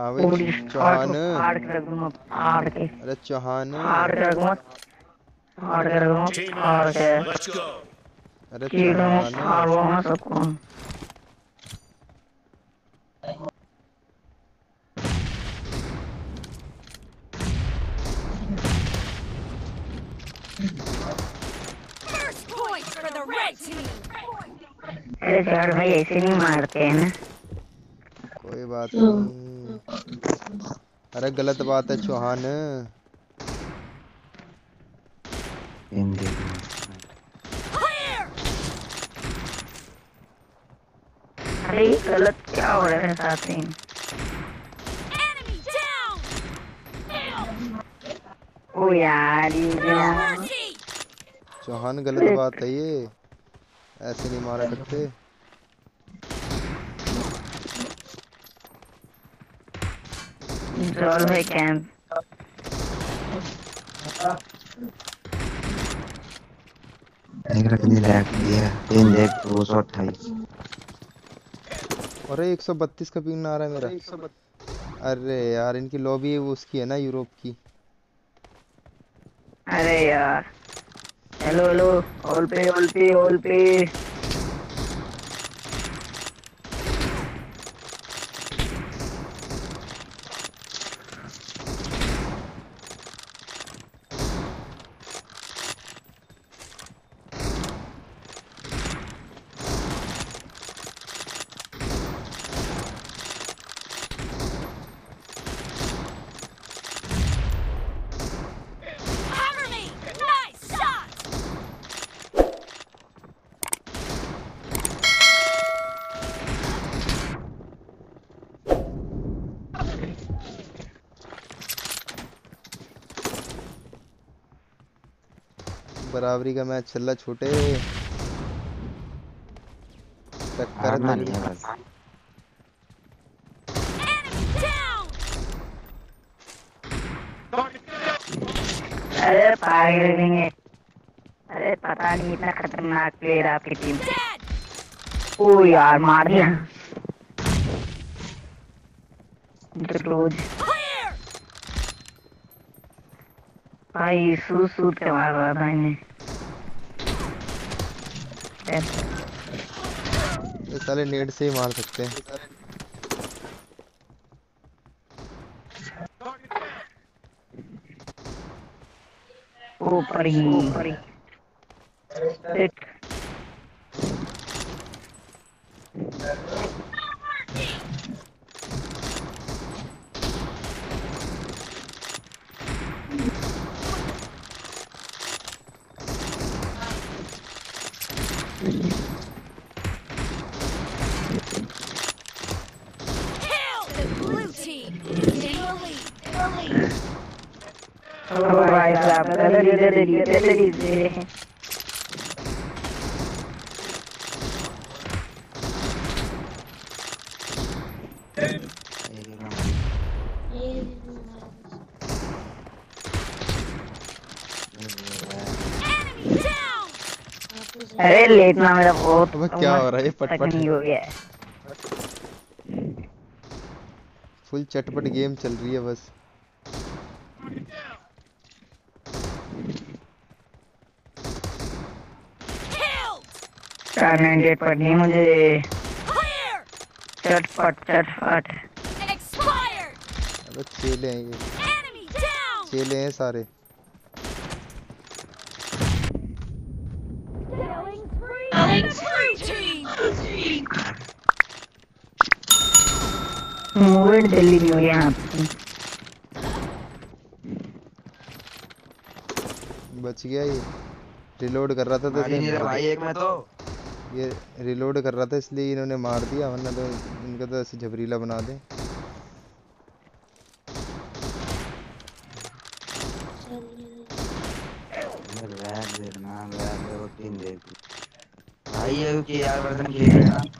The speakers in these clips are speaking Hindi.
हाँ भाई चौहान? अरे चौहान. अरे चौहान. अरे यार भाई ऐसे नहीं मारते हैं ना। कोई बात नहीं। अरे गलत बात है चौहान। अरे गलत क्या हो रहा है साथ? में ओ यार. चौहान गलत बात है ये। ऐसे नहीं मारा करते। चल भाई कैंप देख रहा लैग दिया तीन देख दो सौ अट्ठाईस। अरे 132 का पिंग आ रहा है मेरा। अरे यार इनकी लॉबी है वो उसकी है ना यूरोप की। अरे यार। Hello hello. ऑल पे ऑल पे ऑल पे बराबरी का मैच चल रहा छोटे। टक्कर नहीं है बस। अरे पागल रखेंगे अरे पता नहीं इतना खतरनाक प्लेयर आपकी टीम ओ यार मार दिया। रोज भाई सूट सूट के मार रहा था इन्हें ये साले नेट से ही मार सकते हैं। ऊपर। ही ऊपर ही Hit. Kill. The blue team is in the lead. ओ भाई साहब कलर इधर इधर इधर इधर एक एक नंबर Enemy down. अरे लेटना मेरा बहुत क्या हो रहा है पट पट नहीं हो गया फुल चटपट गेम चल रही है बस। चार नहीं मुझे। चटपट चटपट. अबे चेले हैं ये। चेले हैं सारे। मूवमेंट जल्दी नहीं हो रही यहाँ बच गया ये। रिलोड कर रहा था तो इसलिए भाई एक में तो। ये रिलोड कर रहा था इसलिए इन्होंने मार दिया वरना तो इनका तो ऐसे झबरीला बना दे। भाई ये कि यार वर्जन खेल रहे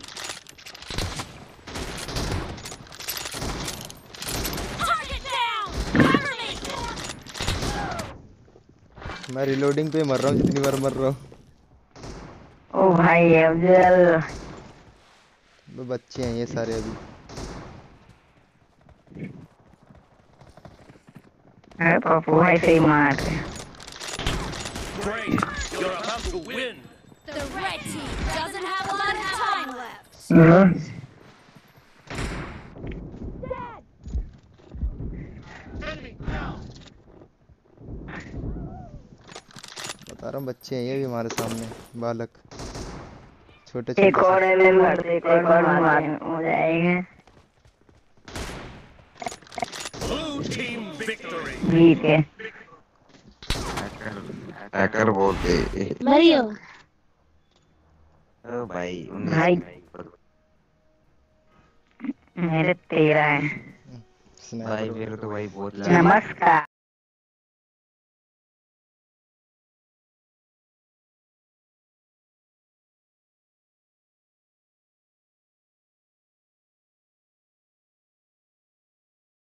मैं रिलोडिंग पे मर रहा हूँ जितनी बार मर रहा हूँ। ओ भाई अफजल। वो बच्चे हैं ये सारे अभी। अरे पप्पू भाई से ही मार हैं। The red team doesn't have a lot of time left. हम्म, बता रहा बच्चे हैं ये भी हमारे सामने बालक। छोटे एक छोटे और एमएम भर दे एक और मार हो जाएगा। Blue team victory! जीत के हैकर बोलते मरियो। ओ भाई भाई। मेरे तेरह है। भाई फिर तो भाई बहुत नमस्कार।